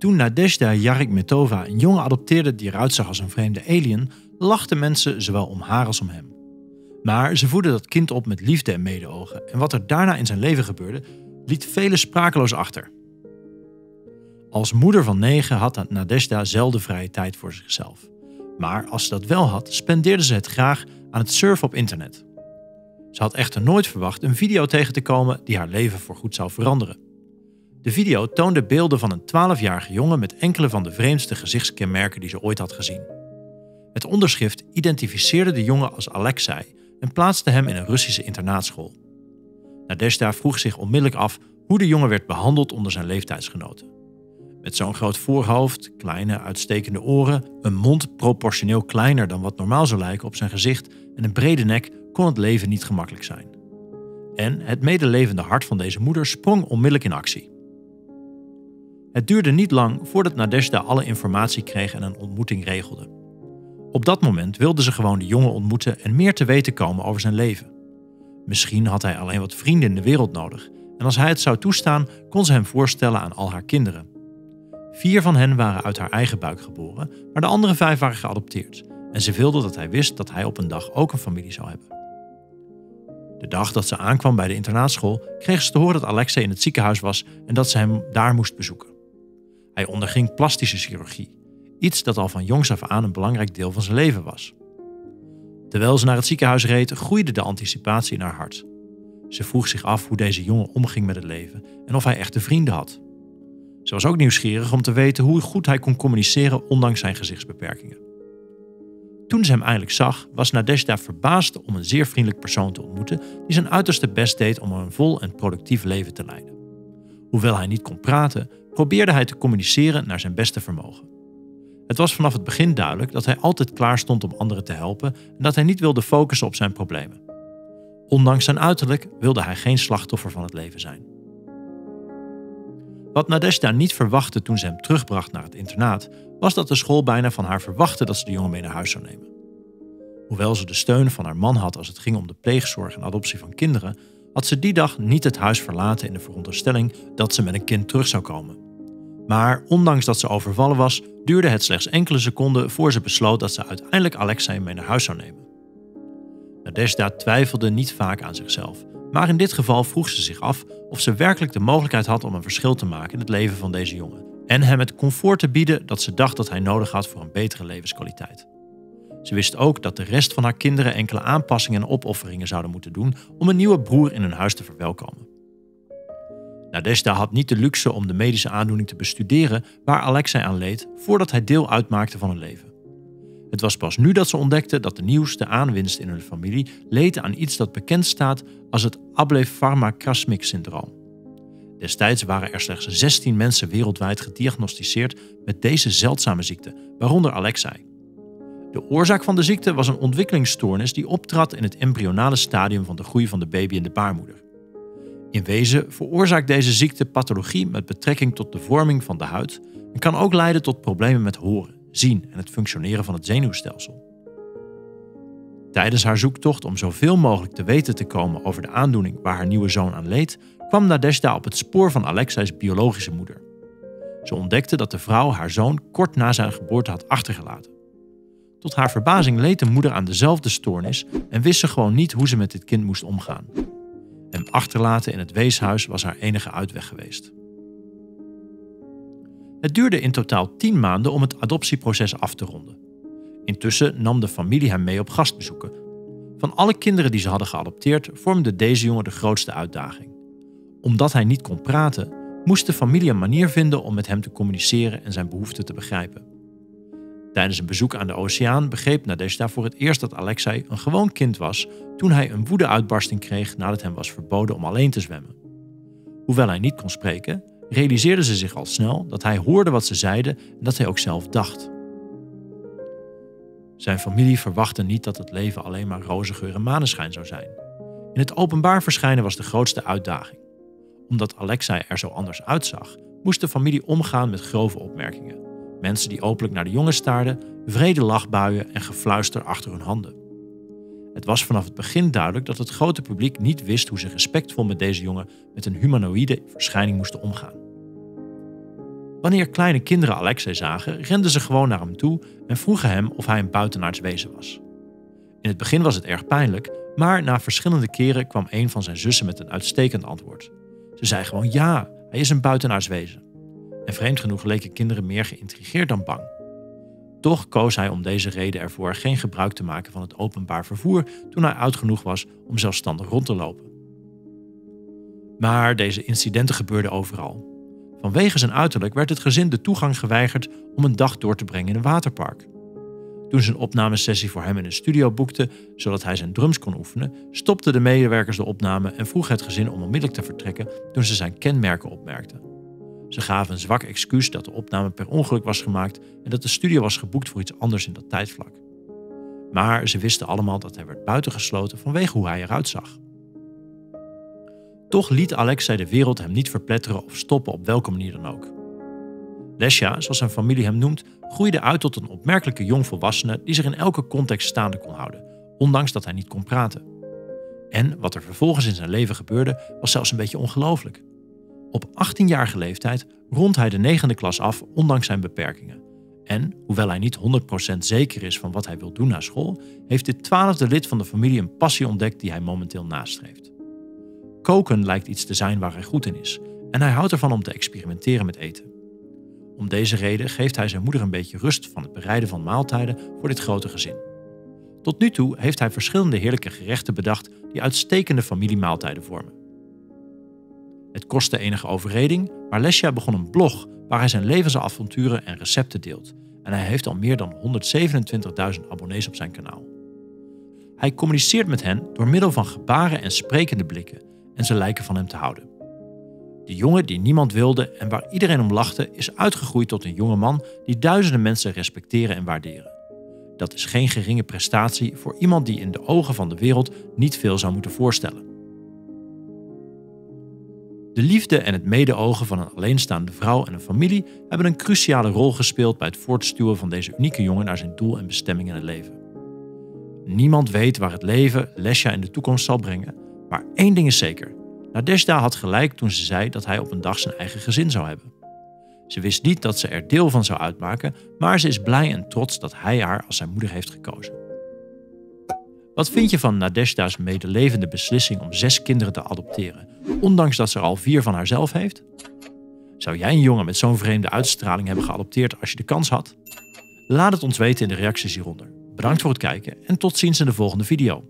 Toen Nadezhda Yarikmetova een jongen adopteerde die eruit zag als een vreemde alien, lachten mensen zowel om haar als om hem. Maar ze voeden dat kind op met liefde en medeogen en wat er daarna in zijn leven gebeurde, liet velen sprakeloos achter. Als moeder van negen had Nadezhda zelden vrije tijd voor zichzelf. Maar als ze dat wel had, spendeerde ze het graag aan het surfen op internet. Ze had echter nooit verwacht een video tegen te komen die haar leven voorgoed zou veranderen. De video toonde beelden van een 12-jarige jongen met enkele van de vreemdste gezichtskenmerken die ze ooit had gezien. Het onderschrift identificeerde de jongen als Alexei en plaatste hem in een Russische internaatschool. Nadezhda vroeg zich onmiddellijk af hoe de jongen werd behandeld onder zijn leeftijdsgenoten. Met zo'n groot voorhoofd, kleine uitstekende oren, een mond proportioneel kleiner dan wat normaal zou lijken op zijn gezicht en een brede nek kon het leven niet gemakkelijk zijn. En het medelevende hart van deze moeder sprong onmiddellijk in actie. Het duurde niet lang voordat Nadezhda alle informatie kreeg en een ontmoeting regelde. Op dat moment wilde ze gewoon de jongen ontmoeten en meer te weten komen over zijn leven. Misschien had hij alleen wat vrienden in de wereld nodig en als hij het zou toestaan, kon ze hem voorstellen aan al haar kinderen. Vier van hen waren uit haar eigen buik geboren, maar de andere vijf waren geadopteerd en ze wilde dat hij wist dat hij op een dag ook een familie zou hebben. De dag dat ze aankwam bij de internaatschool, kreeg ze te horen dat Alexei in het ziekenhuis was en dat ze hem daar moest bezoeken. Hij onderging plastische chirurgie, iets dat al van jongs af aan een belangrijk deel van zijn leven was. Terwijl ze naar het ziekenhuis reed, groeide de anticipatie in haar hart. Ze vroeg zich af hoe deze jongen omging met het leven en of hij echte vrienden had. Ze was ook nieuwsgierig om te weten hoe goed hij kon communiceren ondanks zijn gezichtsbeperkingen. Toen ze hem eindelijk zag, was Nadezhda verbaasd om een zeer vriendelijk persoon te ontmoeten die zijn uiterste best deed om een vol en productief leven te leiden. Hoewel hij niet kon praten, probeerde hij te communiceren naar zijn beste vermogen. Het was vanaf het begin duidelijk dat hij altijd klaar stond om anderen te helpen en dat hij niet wilde focussen op zijn problemen. Ondanks zijn uiterlijk wilde hij geen slachtoffer van het leven zijn. Wat Nadezhda niet verwachtte toen ze hem terugbracht naar het internaat, was dat de school bijna van haar verwachtte dat ze de jongen mee naar huis zou nemen. Hoewel ze de steun van haar man had als het ging om de pleegzorg en adoptie van kinderen, had ze die dag niet het huis verlaten in de veronderstelling dat ze met een kind terug zou komen. Maar ondanks dat ze overvallen was, duurde het slechts enkele seconden voor ze besloot dat ze uiteindelijk Alexei mee naar huis zou nemen. Nadezhda twijfelde niet vaak aan zichzelf, maar in dit geval vroeg ze zich af of ze werkelijk de mogelijkheid had om een verschil te maken in het leven van deze jongen en hem het comfort te bieden dat ze dacht dat hij nodig had voor een betere levenskwaliteit. Ze wist ook dat de rest van haar kinderen enkele aanpassingen en opofferingen zouden moeten doen om een nieuwe broer in hun huis te verwelkomen. Nadezhda had niet de luxe om de medische aandoening te bestuderen waar Alexei aan leed voordat hij deel uitmaakte van hun leven. Het was pas nu dat ze ontdekte dat de nieuwste aanwinst in hun familie leed aan iets dat bekend staat als het Ablepharma-Krasmik-syndroom. Destijds waren er slechts 16 mensen wereldwijd gediagnosticeerd met deze zeldzame ziekte, waaronder Alexei. De oorzaak van de ziekte was een ontwikkelingsstoornis die optrad in het embryonale stadium van de groei van de baby in de baarmoeder. In wezen veroorzaakt deze ziekte pathologie met betrekking tot de vorming van de huid en kan ook leiden tot problemen met horen, zien en het functioneren van het zenuwstelsel. Tijdens haar zoektocht om zoveel mogelijk te weten te komen over de aandoening waar haar nieuwe zoon aan leed, kwam Nadezhda op het spoor van Alexei's biologische moeder. Ze ontdekte dat de vrouw haar zoon kort na zijn geboorte had achtergelaten. Tot haar verbazing leed de moeder aan dezelfde stoornis en wist ze gewoon niet hoe ze met dit kind moest omgaan. Hem achterlaten in het weeshuis was haar enige uitweg geweest. Het duurde in totaal tien maanden om het adoptieproces af te ronden. Intussen nam de familie hem mee op gastbezoeken. Van alle kinderen die ze hadden geadopteerd, vormde deze jongen de grootste uitdaging. Omdat hij niet kon praten, moest de familie een manier vinden om met hem te communiceren en zijn behoeften te begrijpen. Tijdens een bezoek aan de oceaan begreep Nadezhda voor het eerst dat Alexei een gewoon kind was toen hij een woedeuitbarsting kreeg nadat hem was verboden om alleen te zwemmen. Hoewel hij niet kon spreken, realiseerde ze zich al snel dat hij hoorde wat ze zeiden en dat hij ook zelf dacht. Zijn familie verwachtte niet dat het leven alleen maar roze geur en maneschijn zou zijn. In het openbaar verschijnen was de grootste uitdaging. Omdat Alexei er zo anders uitzag, moest de familie omgaan met grove opmerkingen. Mensen die openlijk naar de jongen staarden, vrede lachbuien en gefluister achter hun handen. Het was vanaf het begin duidelijk dat het grote publiek niet wist hoe ze respectvol met deze jongen met een humanoïde verschijning moesten omgaan. Wanneer kleine kinderen Alexei zagen, renden ze gewoon naar hem toe en vroegen hem of hij een buitenaards wezen was. In het begin was het erg pijnlijk, maar na verschillende keren kwam een van zijn zussen met een uitstekend antwoord. Ze zei gewoon ja, hij is een buitenaards wezen. En vreemd genoeg leken kinderen meer geïntrigeerd dan bang. Toch koos hij om deze reden ervoor geen gebruik te maken van het openbaar vervoer toen hij oud genoeg was om zelfstandig rond te lopen. Maar deze incidenten gebeurden overal. Vanwege zijn uiterlijk werd het gezin de toegang geweigerd om een dag door te brengen in een waterpark. Toen ze een opnamesessie voor hem in een studio boekte, zodat hij zijn drums kon oefenen, stopten de medewerkers de opname en vroeg het gezin om onmiddellijk te vertrekken toen ze zijn kenmerken opmerkten. Ze gaven een zwak excuus dat de opname per ongeluk was gemaakt en dat de studio was geboekt voor iets anders in dat tijdvlak. Maar ze wisten allemaal dat hij werd buitengesloten vanwege hoe hij eruit zag. Toch liet Alexei de wereld hem niet verpletteren of stoppen op welke manier dan ook. Lesja, zoals zijn familie hem noemt, groeide uit tot een opmerkelijke jongvolwassene die zich in elke context staande kon houden, ondanks dat hij niet kon praten. En wat er vervolgens in zijn leven gebeurde, was zelfs een beetje ongelooflijk. Op 18-jarige leeftijd rond hij de negende klas af, ondanks zijn beperkingen. En, hoewel hij niet 100% zeker is van wat hij wil doen na school, heeft dit twaalfde lid van de familie een passie ontdekt die hij momenteel nastreeft. Koken lijkt iets te zijn waar hij goed in is, en hij houdt ervan om te experimenteren met eten. Om deze reden geeft hij zijn moeder een beetje rust van het bereiden van maaltijden voor dit grote gezin. Tot nu toe heeft hij verschillende heerlijke gerechten bedacht die uitstekende familiemaaltijden vormen. Het kostte enige overreding, maar Lesja begon een blog waar hij zijn levensavonturen en recepten deelt. En hij heeft al meer dan 127.000 abonnees op zijn kanaal. Hij communiceert met hen door middel van gebaren en sprekende blikken en ze lijken van hem te houden. De jongen die niemand wilde en waar iedereen om lachte, is uitgegroeid tot een jonge man die duizenden mensen respecteren en waarderen. Dat is geen geringe prestatie voor iemand die in de ogen van de wereld niet veel zou moeten voorstellen. De liefde en het medeogen van een alleenstaande vrouw en een familie hebben een cruciale rol gespeeld bij het voortstuwen van deze unieke jongen naar zijn doel en bestemming in het leven. Niemand weet waar het leven Lesja in de toekomst zal brengen, maar één ding is zeker. Nadezhda had gelijk toen ze zei dat hij op een dag zijn eigen gezin zou hebben. Ze wist niet dat ze er deel van zou uitmaken, maar ze is blij en trots dat hij haar als zijn moeder heeft gekozen. Wat vind je van Nadezhda's medelevende beslissing om zes kinderen te adopteren, ondanks dat ze er al vier van haarzelf heeft? Zou jij een jongen met zo'n vreemde uitstraling hebben geadopteerd als je de kans had? Laat het ons weten in de reacties hieronder. Bedankt voor het kijken en tot ziens in de volgende video.